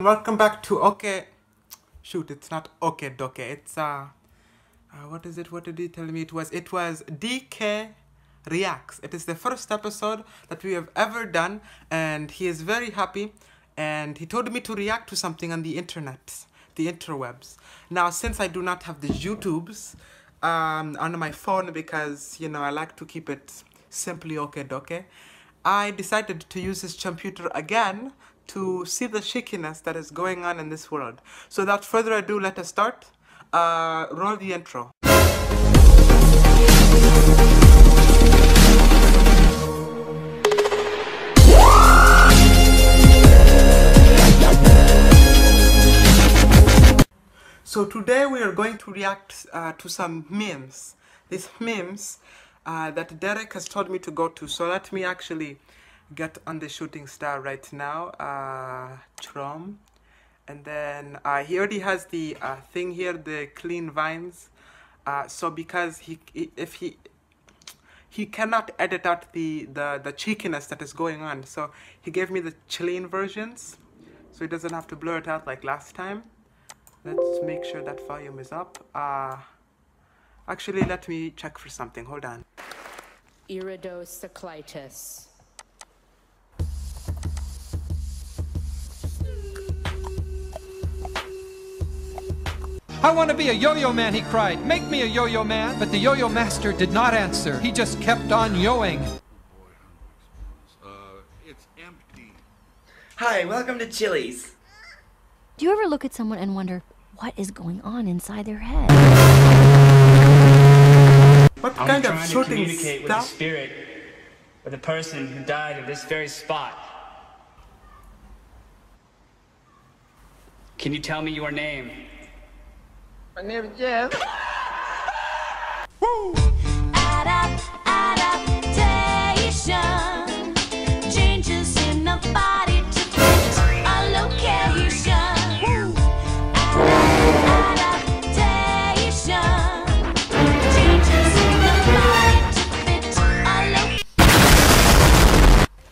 Welcome back to Okay. Shoot, it's not Okay Doke. It's uh, uh, what is it? What did he tell me? It was it was DK reacts. It is the first episode that we have ever done, and he is very happy. And he told me to react to something on the internet, the interwebs. Now, since I do not have the YouTubes um, on my phone because you know I like to keep it simply okay doke, I decided to use his computer again to see the shakiness that is going on in this world. So without further ado, let us start. Uh, roll the intro. So today we are going to react uh, to some memes. These memes uh, that Derek has told me to go to. So let me actually get on the shooting star right now. Uh, Chrome. And then uh, he already has the uh, thing here, the clean vines. Uh, so because he, if he, he cannot edit out the, the, the cheekiness that is going on. So he gave me the clean versions. So he doesn't have to blur it out like last time. Let's make sure that volume is up. Uh, actually, let me check for something. Hold on. iridocyclitis. I want to be a yo-yo man, he cried. Make me a yo-yo man. But the yo-yo master did not answer. He just kept on yoing. Uh, it's empty. Hi, welcome to Chili's. Do you ever look at someone and wonder what is going on inside their head? What I'm kind of trying to shooting communicate with the spirit of the person who died at this very spot. Can you tell me your name? Adaptation changes in the body to fit a location. Adaptation changes in the body to fit a location.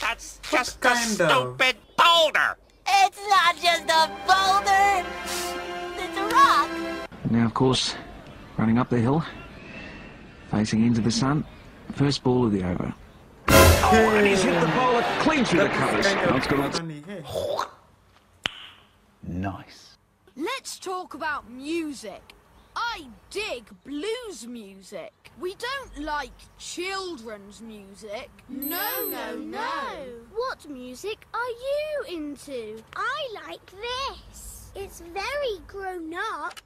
That's just a stupid boulder. It's not just a boulder. It's a rock. Now, of course, running up the hill, facing into the sun, first ball of the over. Oh, and he's hit the bowler clean through the covers. Kind of That's good. That's funny, hey. Nice. Let's talk about music. I dig blues music. We don't like children's music. No, no, no. What music are you into? I like this. It's very grown up.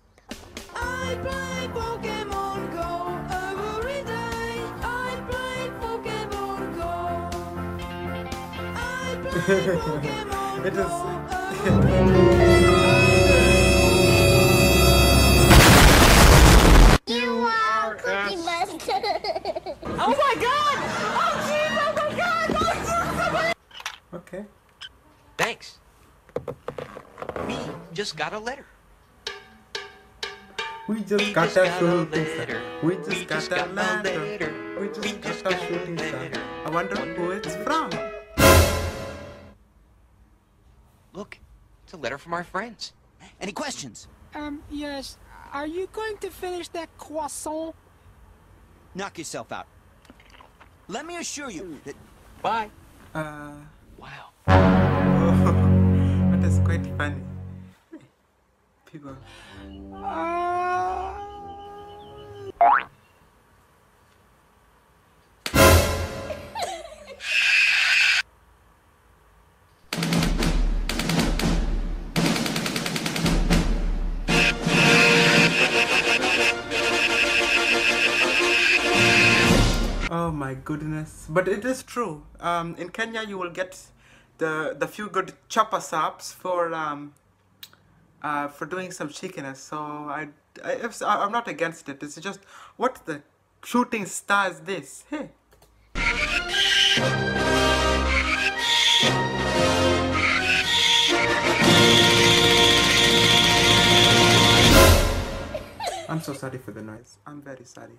It is. You are Cookie Monster. Oh my god! Oh jeez! Oh my god! Oh, Okay. Thanks. We just got a letter. We just We got just that got a shooting star. letter. We just We got just that got a letter. letter. We just We got just that got a shooting star. letter. I wonder who it's from. Look, it's a letter from our friends. Any questions? Um, yes. Are you going to finish that croissant? Knock yourself out. Let me assure you that Bye. Uh, Wow. that is quite funny. People. Oh my goodness! But it is true. Um, in Kenya, you will get the the few good chopper saps for um, uh, for doing some cheekiness. So I, I I'm not against it. It's just what the shooting star is this? Hey. I'm so sorry for the noise. I'm very sorry.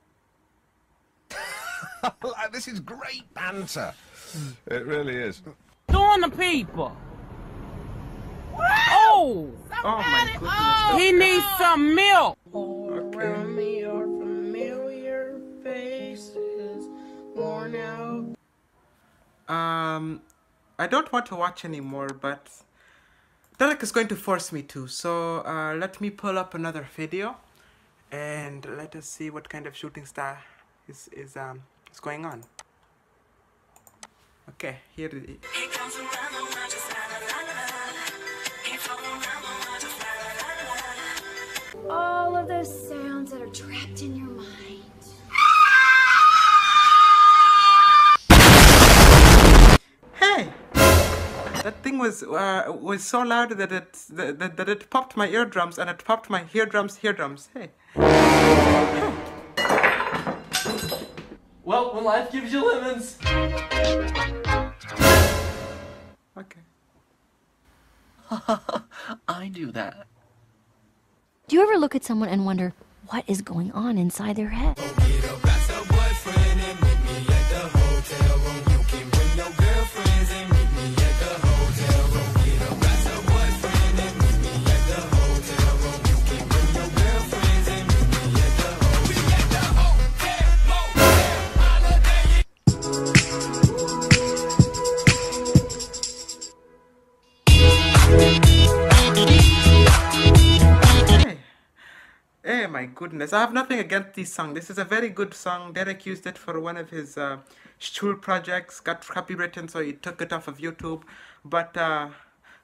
this is great banter. It really is. Doing the people. Oh! Oh my goodness. He needs some milk. Around me are familiar faces, worn out. Um, I don't want to watch anymore, but Derek is going to force me to. So uh, let me pull up another video, and let us see what kind of shooting star is is um is going on. Okay, here it is. All of those sounds that are trapped in your mind. Hey, that thing was uh, was so loud that it that, that it popped my eardrums and it popped my eardrums eardrums. Hey. Well, when life gives you lemons. Okay. I do that. Do you ever look at someone and wonder what is going on inside their head? My goodness. I have nothing against this song. This is a very good song. Derek used it for one of his uh, school projects, got copywritten, so he took it off of YouTube. But uh,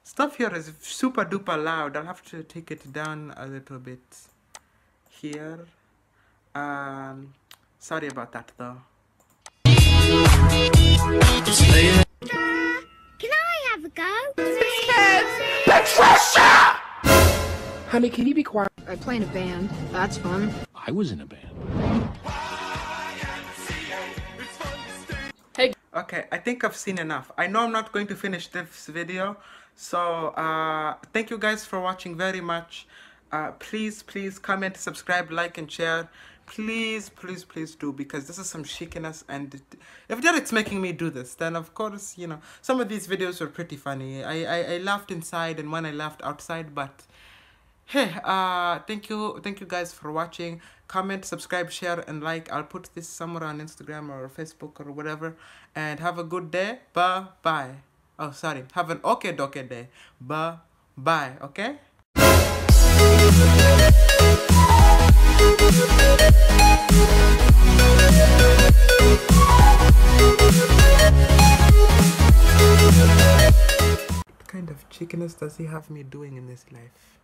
stuff here is super duper loud. I'll have to take it down a little bit here. Um, sorry about that, though. Can I have a go? Patricia! Honey, can you be quiet? I play in a band. That's fun. I was in a band. Hey. Okay, I think I've seen enough. I know I'm not going to finish this video, so uh, thank you guys for watching very much. Uh, please, please comment, subscribe, like, and share. Please, please, please do because this is some chiciness, and it- if Derek's making me do this, then of course, you know, some of these videos were pretty funny. I, I, I laughed inside and when I laughed outside, but hey uh thank you thank you guys for watching. Comment subscribe share and like. I'll put this somewhere on instagram or facebook or whatever. And have a good day. Bye bye oh sorry. Have an okay doke day. Bye bye okay? What kind of chickeness does he have me doing in this life